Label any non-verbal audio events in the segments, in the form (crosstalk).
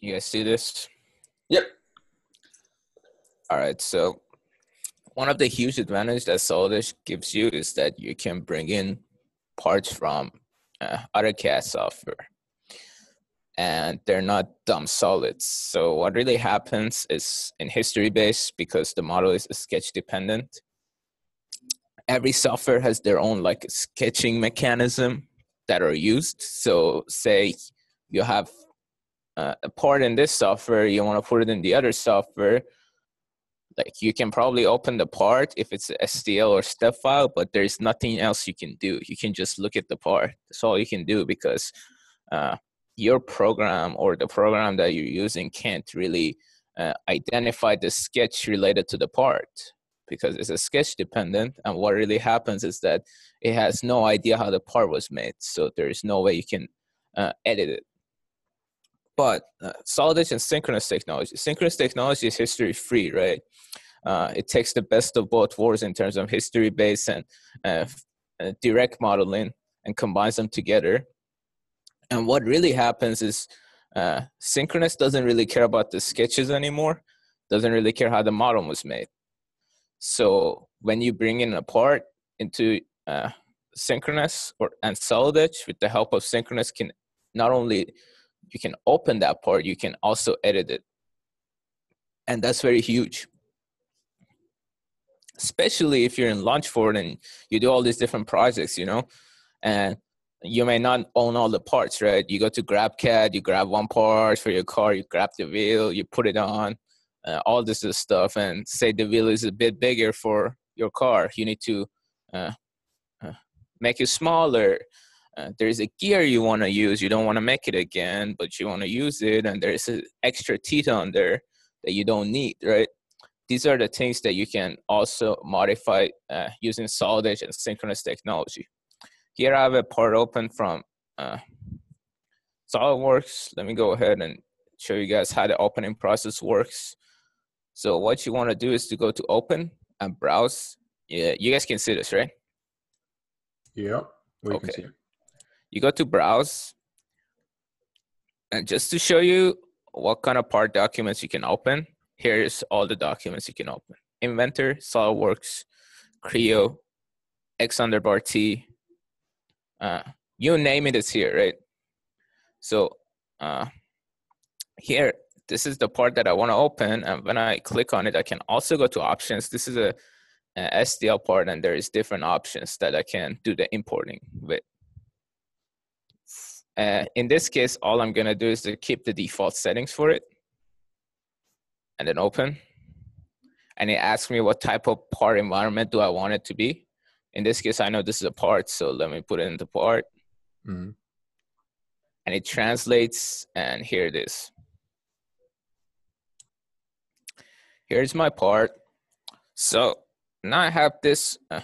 You guys see this? Yep. All right. So one of the huge advantages that Solid Edge gives you is that you can bring in parts from uh, other CAD software, and they're not dumb solids. So what really happens is in history base because the model is sketch dependent. Every software has their own like sketching mechanism that are used. So say you have uh, a part in this software, you want to put it in the other software. Like you can probably open the part if it's STL or step file, but there's nothing else you can do. You can just look at the part. That's all you can do because uh, your program or the program that you're using can't really uh, identify the sketch related to the part because it's a sketch dependent and what really happens is that it has no idea how the part was made so there is no way you can uh, edit it but uh, Solid Edge and synchronous technology. Synchronous technology is history free, right? Uh, it takes the best of both worlds in terms of history based and uh, uh, direct modeling and combines them together. And what really happens is uh, synchronous doesn't really care about the sketches anymore, doesn't really care how the model was made. So when you bring in a part into uh, synchronous or and Solid Edge with the help of synchronous can not only you can open that part you can also edit it. And that's very huge. Especially if you're in Launch Forth and you do all these different projects you know? And you may not own all the parts right? You go to grabcad you grab one part for your car you grab the wheel you put it on uh, all this stuff. And say the wheel is a bit bigger for your car you need to uh, uh, make it smaller uh, there's a gear you want to use you don't want to make it again but you want to use it and there's an extra teeth on there that you don't need right these are the things that you can also modify uh, using solid edge and synchronous technology here i have a part open from uh, solidworks let me go ahead and show you guys how the opening process works so what you want to do is to go to open and browse yeah you guys can see this right Yep. We Okay. can see it. You go to browse and just to show you what kind of part documents you can open here's all the documents you can open. Inventor solidworks creo x underbar t uh, you name it it's here right? So uh, here this is the part that i want to open and when i click on it i can also go to options. This is a, a sdl part and there is different options that i can do the importing with uh, in this case, all I'm gonna do is to keep the default settings for it and then open. And it asks me what type of part environment do I want it to be. In this case, I know this is a part, so let me put it into part. Mhm. And it translates, and here it is. Here's my part. So now I have this. Uh,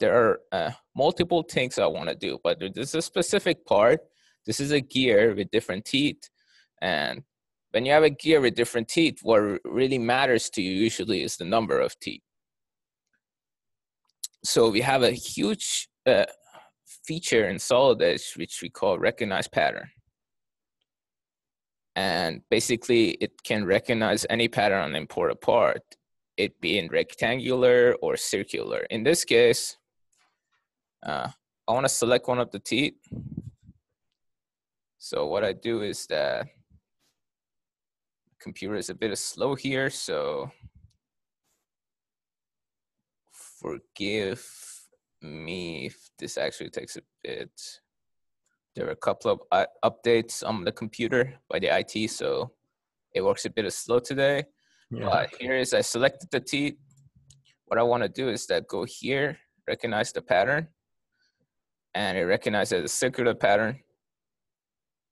there are uh, multiple things I want to do, but there's a specific part. This is a gear with different teeth. And when you have a gear with different teeth, what really matters to you usually is the number of teeth. So we have a huge uh, feature in Solid Edge, which we call recognize pattern. And basically, it can recognize any pattern on import part, it being rectangular or circular. In this case, uh, I want to select one of the teeth. So what I do is that computer is a bit slow here, so forgive me if this actually takes a bit. There are a couple of uh, updates on the computer by the IT, so it works a bit slow today. Yeah. But here is I selected the teeth. What I want to do is that go here, recognize the pattern, and it recognizes a circular pattern.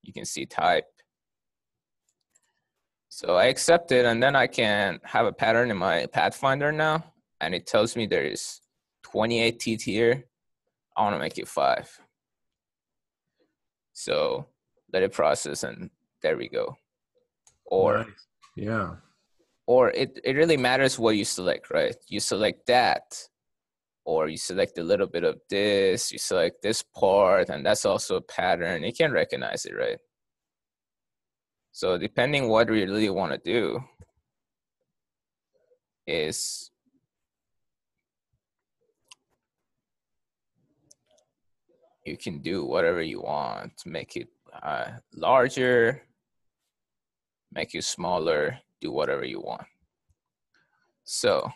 You can see type. So I accept it, and then I can have a pattern in my Pathfinder now, and it tells me there is 28 teeth here. I want to make it five. So let it process, and there we go. Or Nice. Yeah. or it, it really matters what you select, right? You select that, or you select a little bit of this, you select this part, and that's also a pattern. It can recognize it, right? So depending what we really want to do is you can do whatever you want to make it uh, larger, make it smaller, do whatever you want. So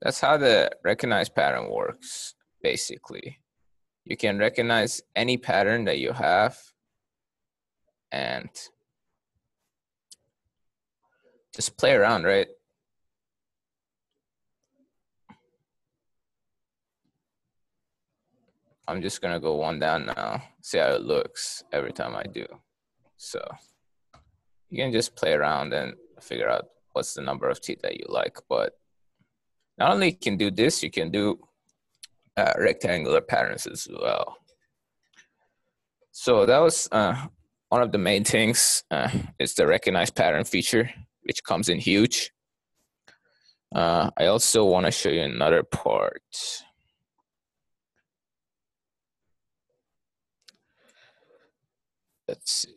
that's how the recognize pattern works, basically. You can recognize any pattern that you have and just play around, right? I'm just gonna go one down now, see how it looks every time I do. So you can just play around and figure out what's the number of teeth that you like. But not only can do this, you can do uh, rectangular patterns as well. So that was uh, one of the main things uh, is the recognize pattern feature, which comes in huge. Uh, I also want to show you another part. Let's see.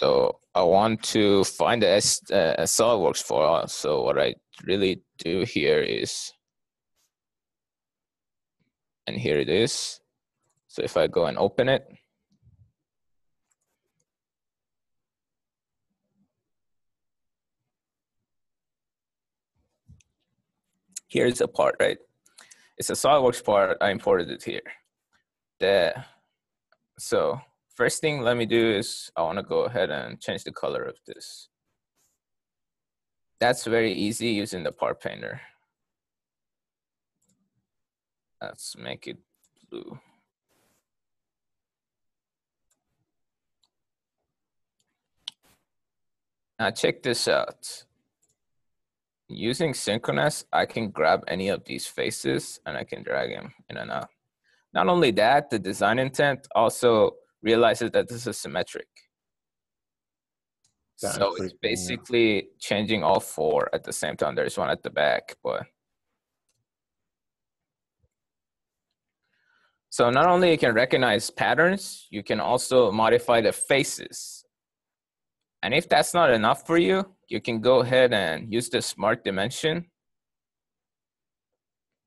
So I want to find S, uh, SolidWorks file. So what I really do here is, and here it is. So if I go and open it, here's the part, right? It's a SolidWorks part. I imported it here. The so first thing let me do is I want to go ahead and change the color of this. That's very easy using the part painter. Let's make it blue. Now check this out. Using synchronous, I can grab any of these faces and I can drag them in and out. Not only that, the design intent also realizes that this is symmetric. That's so it's basically cool. changing all four at the same time. There's one at the back, but so not only you can recognize patterns, you can also modify the faces. And if that's not enough for you, you can go ahead and use the smart dimension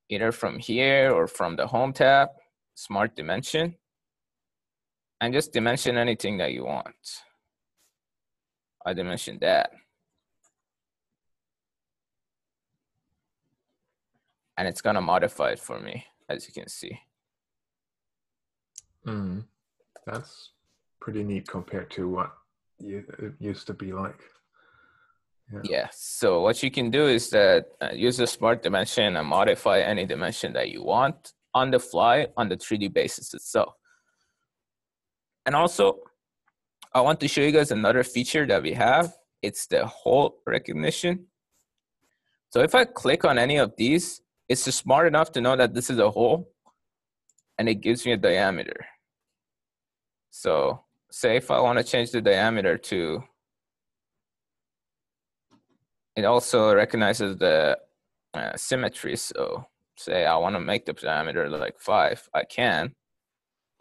either from here or from the home tab, smart dimension and just dimension anything that you want. I dimension that. And it's gonna modify it for me, as you can see. Mm, that's pretty neat compared to what it used to be like. Yeah. yeah. So what you can do is that uh, use the smart dimension and modify any dimension that you want on the fly on the 3D basis itself. And also, I want to show you guys another feature that we have. It's the hole recognition. So if I click on any of these, it's smart enough to know that this is a hole and it gives me a diameter. So say if I want to change the diameter to, it also recognizes the uh, symmetry. So say I want to make the diameter like five, I can.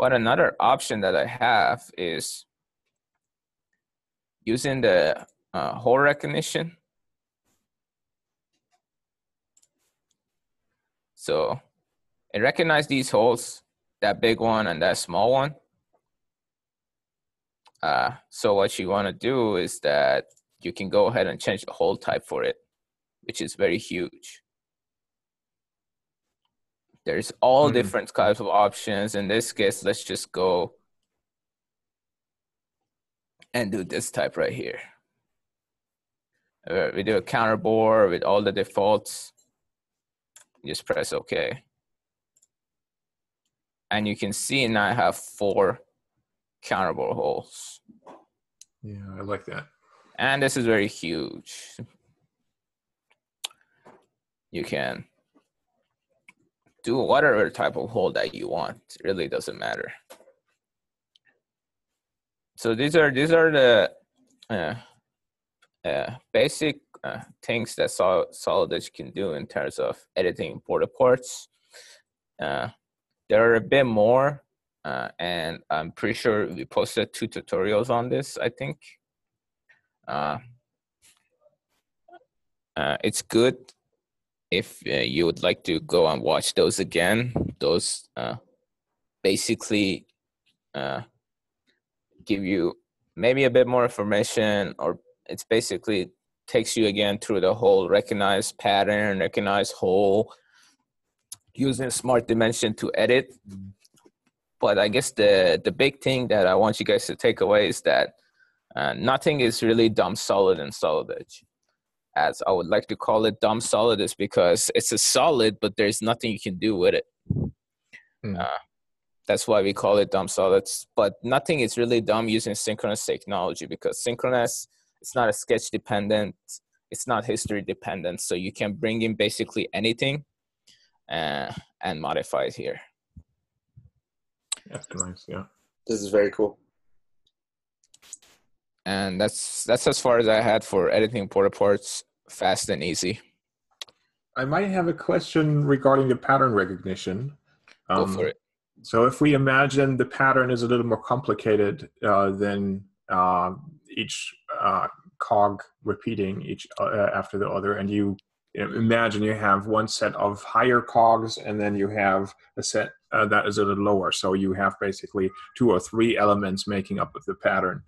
But another option that I have is using the uh, hole recognition. So it recognizes these holes, that big one and that small one. Uh, so what you want to do is that you can go ahead and change the hole type for it, which is very huge. There's all mm. different types of options. In this case, let's just go and do this type right here. Uh, we do a counter bore with all the defaults. Just press OK. And you can see now I have four counter bore holes. Yeah, I like that. And this is very huge. You can do whatever type of hole that you want. It really doesn't matter. So these are these are the uh, uh, basic uh, things that Sol- Solid Edge can do in terms of editing imported parts. Uh, there are a bit more, uh, and I'm pretty sure we posted two tutorials on this. I think uh, uh, it's good if uh, you would like to go and watch those again. Those uh, basically uh, give you maybe a bit more information, or it's basically takes you again through the whole recognize pattern, recognize hole, using smart dimension to edit. But I guess the the big thing that I want you guys to take away is that uh, nothing is really dumb solid in solid edge. As I would like to call it, dumb solid is because it's a solid, but there's nothing you can do with it. Mm. Uh, that's why we call it dumb solids. But nothing is really dumb using synchronous technology because synchronous it's not a sketch dependent, it's not history dependent. So you can bring in basically anything uh, and modify it here. That's nice. Yeah. This is very cool. And that's that's as far as I had for editing port reports, fast and easy. I might have a question regarding the pattern recognition. Um, Go for it. So if we imagine the pattern is a little more complicated uh, than uh, each uh, cog repeating each uh, after the other, and you, imagine you have one set of higher cogs, and then you have a set uh, that is a little lower. So you have basically two or three elements making up of the pattern.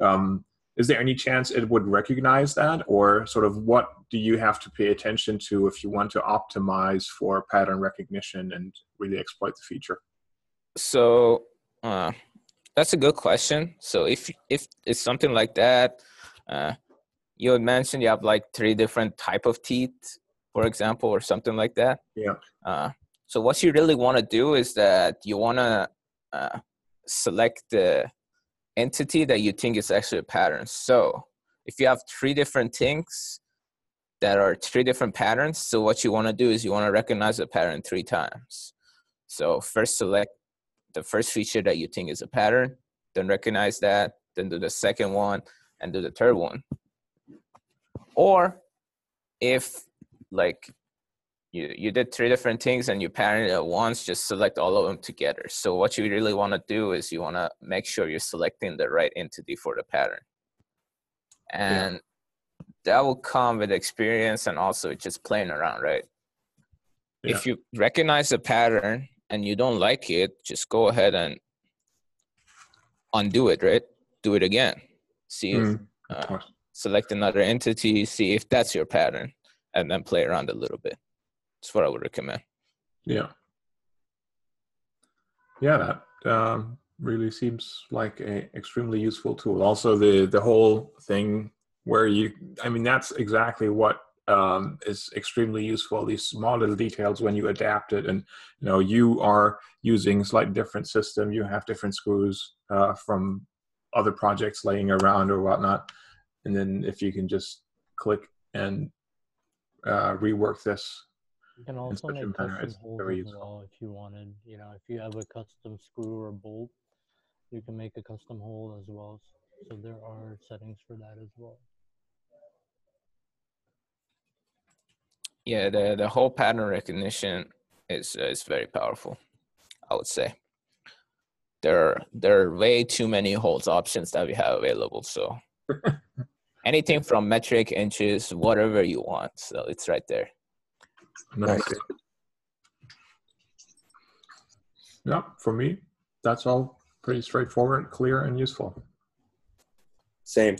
Um, is there any chance it would recognize that or sort of what do you have to pay attention to if you want to optimize for pattern recognition and really exploit the feature so uh, that's a good question. So if if it's something like that, uh, you had mentioned you have like three different type of teeth, for example, or something like that. Yeah. Uh, so what you really want to do is that you want to uh, select the entity that you think is actually a pattern. So if you have three different things that are three different patterns, so what you want to do is you want to recognize the pattern three times. So first select the first feature that you think is a pattern, then recognize that, then do the second one, and do the third one. Or if like you, you did three different things and you pattern it at once, just select all of them together. So what you really want to do is you want to make sure you're selecting the right entity for the pattern. And yeah. that will come with experience and also just playing around, right? Yeah. If you recognize a pattern and you don't like it, just go ahead and undo it, right? Do it again. See, mm, uh, select another entity, see if that's your pattern, and then play around a little bit. That's what I would recommend. Yeah. Yeah, that um, really seems like a extremely useful tool. Also, the the whole thing where you, I mean, that's exactly what um, is extremely useful. These small little details when you adapt it, and you know you are using slightly different system. You have different screws uh, from other projects laying around or whatnot, and then if you can just click and uh, rework this. You can also make custom holes as well if you wanted. You know, if you have a custom screw or bolt, you can make a custom hole as well. So there are settings for that as well. yeah the the whole pattern recognition is uh, is very powerful i would say there are there are way too many holds options that we have available so (laughs) anything from metric inches whatever you want so it's right there nice. yeah for me that's all pretty straightforward clear and useful. Same